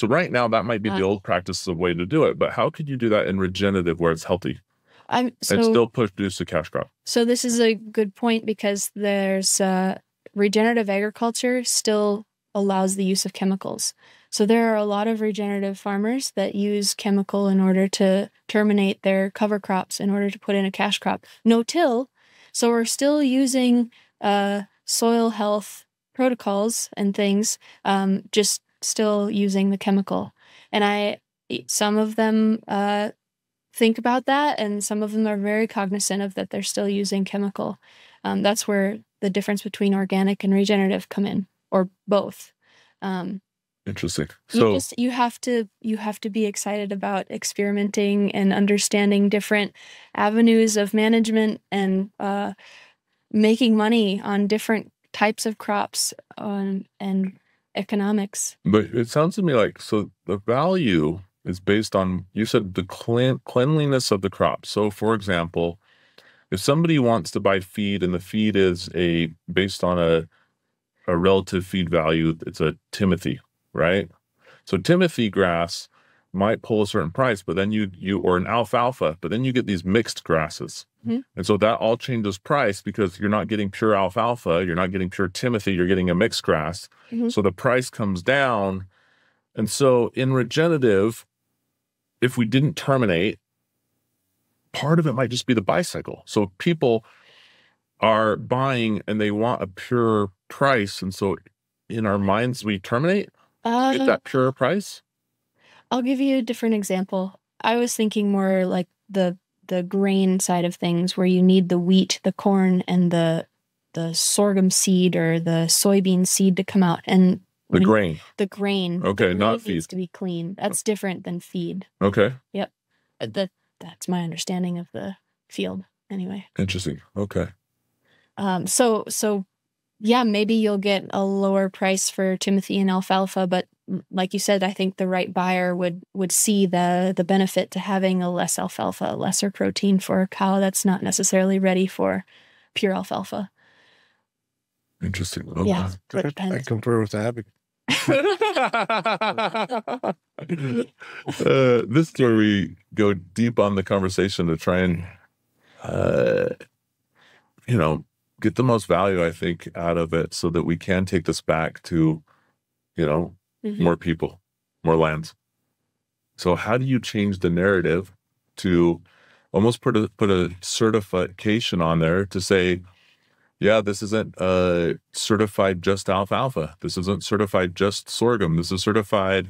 So right now that might be the Uh. old practice of way to do it, but how could you do that in regenerative where it's healthy I'm and still produce a cash crop? so this is a good point because there's uh, regenerative agriculture still allows the use of chemicals. So there are a lot of regenerative farmers that use chemical in order to terminate their cover crops in order to put in a cash crop. No till. So we're still using uh, soil health protocols and things, um, just still using the chemical. And I, some of them uh, think about that, and some of them are very cognizant of that they're still using chemical. Um, that's where the difference between organic and regenerative come in, or both. Um, Interesting. you So just you have to you have to be excited about experimenting and understanding different avenues of management and uh, making money on different types of crops um, and economics. But it sounds to me like so the value is based on you said the clean, cleanliness of the crop. So for example, if somebody wants to buy feed and the feed is a based on a a relative feed value, it's a Timothy, right? So Timothy grass might pull a certain price, but then you you or an alfalfa, but then you get these mixed grasses. Mhm. And so that all changes price because you're not getting pure alfalfa, you're not getting pure Timothy, you're getting a mixed grass. Mhm. So the price comes down. And so in regenerative, if we didn't terminate, part of it might just be the bicycle. So people are buying and they want a pure price. And so in our minds, we terminate, Uh, get that pure price. I'll give you a different example. I was thinking more like the the grain side of things where you need the wheat, the corn and the the sorghum seed or the soybean seed to come out and The grain. the grain Okay, the not grain needs feed. to be clean. That's different than feed. Okay. Yep. That that's my understanding of the field anyway. Interesting. Okay. Um, so so yeah, maybe you'll get a lower price for Timothy and alfalfa, but like you said, I think the right buyer would would see the the benefit to having a less alfalfa, lesser protein for a cow that's not necessarily ready for pure alfalfa. Interesting. Okay. Yeah, so it I, I depends. with Abby. uh, this is where we go deep on the conversation to try and, uh, you know, get the most value, I think, out of it so that we can take this back to, you know, Mhm. more people, more lands. So, how do you change the narrative to almost put a put a certification on there to say, yeah, this isn't uh, certified just alfalfa. This isn't certified just sorghum. This is certified